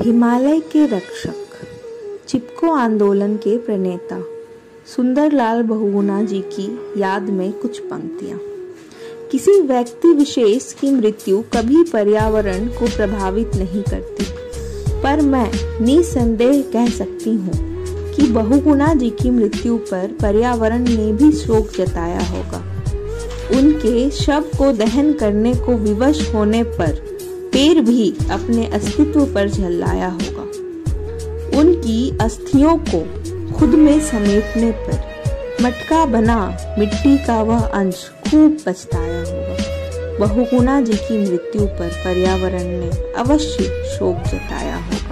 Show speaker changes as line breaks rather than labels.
हिमालय के रक्षक, चिपको आंदोलन के प्रणेता, सुंदरलाल बहुगुणा जी की याद में कुछ पंक्तियाँ। किसी व्यक्ति विशेष की मृत्यु कभी पर्यावरण को प्रभावित नहीं करती, पर मैं निसंदेह कह सकती हूँ कि बहुगुणा जी की मृत्यु पर पर्यावरण ने भी शोक जताया होगा। उनके शव को दहन करने को विवश होने पर पेड़ भी अपने अस्तित्व पर झल्लाया होगा। उनकी अस्थियों को खुद में समेटने पर मटका बना मिट्टी का वह अंश खूब पछताया होगा। बहुगुणा जी की मृत्यु पर पर्यावरण ने अवश्य शोक जताया होगा।